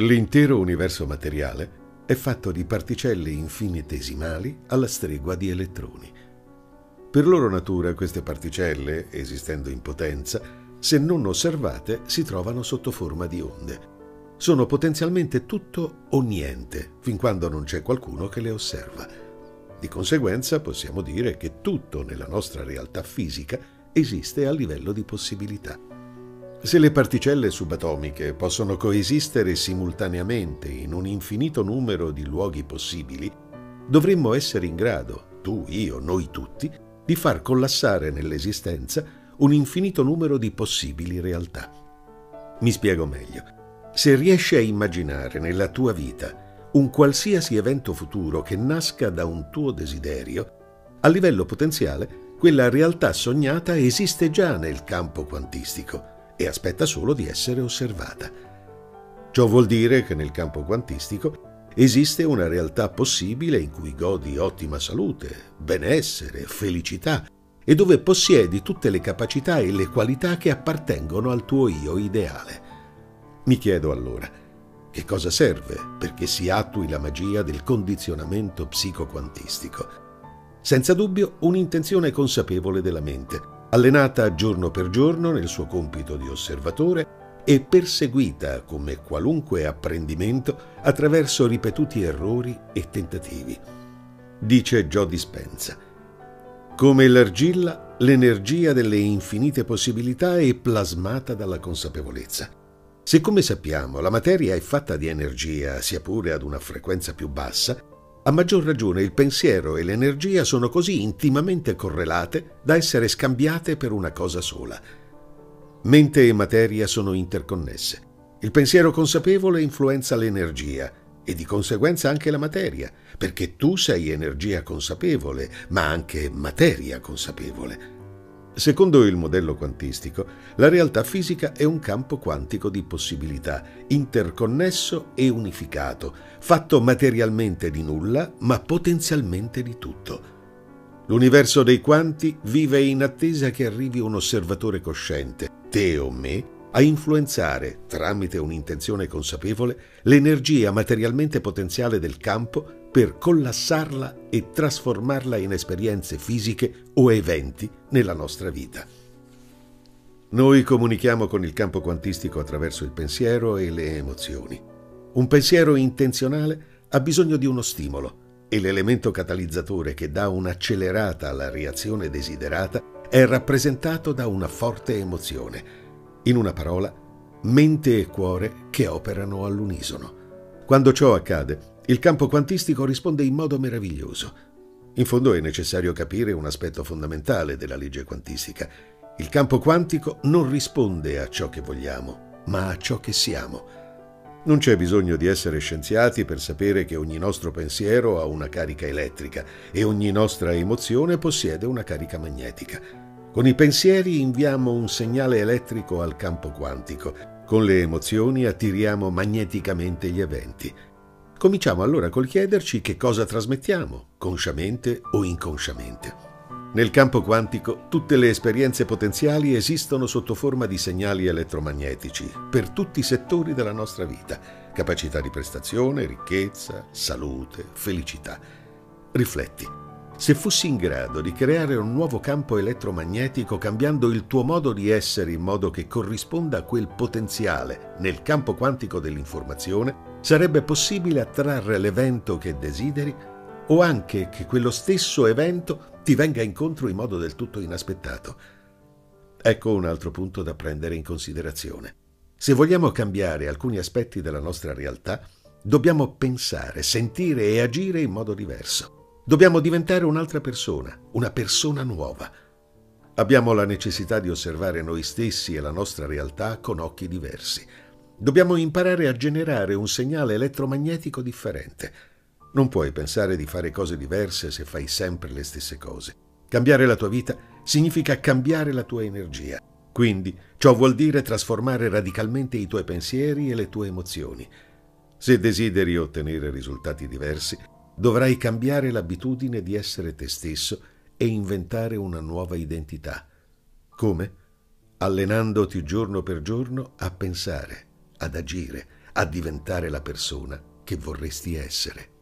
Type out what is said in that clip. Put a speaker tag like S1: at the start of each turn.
S1: L'intero universo materiale è fatto di particelle infinitesimali alla stregua di elettroni. Per loro natura queste particelle, esistendo in potenza, se non osservate, si trovano sotto forma di onde. Sono potenzialmente tutto o niente, fin quando non c'è qualcuno che le osserva. Di conseguenza possiamo dire che tutto nella nostra realtà fisica esiste a livello di possibilità. Se le particelle subatomiche possono coesistere simultaneamente in un infinito numero di luoghi possibili, dovremmo essere in grado, tu, io, noi tutti, di far collassare nell'esistenza un infinito numero di possibili realtà. Mi spiego meglio. Se riesci a immaginare nella tua vita un qualsiasi evento futuro che nasca da un tuo desiderio, a livello potenziale, quella realtà sognata esiste già nel campo quantistico e aspetta solo di essere osservata. Ciò vuol dire che nel campo quantistico esiste una realtà possibile in cui godi ottima salute, benessere, felicità e dove possiedi tutte le capacità e le qualità che appartengono al tuo io ideale. Mi chiedo allora, che cosa serve perché si attui la magia del condizionamento psicoquantistico? Senza dubbio un'intenzione consapevole della mente, allenata giorno per giorno nel suo compito di osservatore e perseguita come qualunque apprendimento attraverso ripetuti errori e tentativi. Dice Joe Dispenza. Come l'argilla, l'energia delle infinite possibilità è plasmata dalla consapevolezza. Siccome sappiamo la materia è fatta di energia, sia pure ad una frequenza più bassa, a maggior ragione il pensiero e l'energia sono così intimamente correlate da essere scambiate per una cosa sola. Mente e materia sono interconnesse. Il pensiero consapevole influenza l'energia e di conseguenza anche la materia, perché tu sei energia consapevole, ma anche materia consapevole. Secondo il modello quantistico, la realtà fisica è un campo quantico di possibilità, interconnesso e unificato, fatto materialmente di nulla, ma potenzialmente di tutto. L'universo dei quanti vive in attesa che arrivi un osservatore cosciente, te o me, a influenzare, tramite un'intenzione consapevole, l'energia materialmente potenziale del campo per collassarla e trasformarla in esperienze fisiche o eventi nella nostra vita. Noi comunichiamo con il campo quantistico attraverso il pensiero e le emozioni. Un pensiero intenzionale ha bisogno di uno stimolo e l'elemento catalizzatore che dà un'accelerata alla reazione desiderata è rappresentato da una forte emozione in una parola, mente e cuore che operano all'unisono. Quando ciò accade, il campo quantistico risponde in modo meraviglioso. In fondo è necessario capire un aspetto fondamentale della legge quantistica. Il campo quantico non risponde a ciò che vogliamo, ma a ciò che siamo. Non c'è bisogno di essere scienziati per sapere che ogni nostro pensiero ha una carica elettrica e ogni nostra emozione possiede una carica magnetica. Con i pensieri inviamo un segnale elettrico al campo quantico, con le emozioni attiriamo magneticamente gli eventi. Cominciamo allora col chiederci che cosa trasmettiamo, consciamente o inconsciamente. Nel campo quantico tutte le esperienze potenziali esistono sotto forma di segnali elettromagnetici per tutti i settori della nostra vita, capacità di prestazione, ricchezza, salute, felicità. Rifletti. Se fossi in grado di creare un nuovo campo elettromagnetico cambiando il tuo modo di essere in modo che corrisponda a quel potenziale nel campo quantico dell'informazione, sarebbe possibile attrarre l'evento che desideri o anche che quello stesso evento ti venga incontro in modo del tutto inaspettato. Ecco un altro punto da prendere in considerazione. Se vogliamo cambiare alcuni aspetti della nostra realtà, dobbiamo pensare, sentire e agire in modo diverso. Dobbiamo diventare un'altra persona, una persona nuova. Abbiamo la necessità di osservare noi stessi e la nostra realtà con occhi diversi. Dobbiamo imparare a generare un segnale elettromagnetico differente. Non puoi pensare di fare cose diverse se fai sempre le stesse cose. Cambiare la tua vita significa cambiare la tua energia. Quindi ciò vuol dire trasformare radicalmente i tuoi pensieri e le tue emozioni. Se desideri ottenere risultati diversi, Dovrai cambiare l'abitudine di essere te stesso e inventare una nuova identità. Come? Allenandoti giorno per giorno a pensare, ad agire, a diventare la persona che vorresti essere.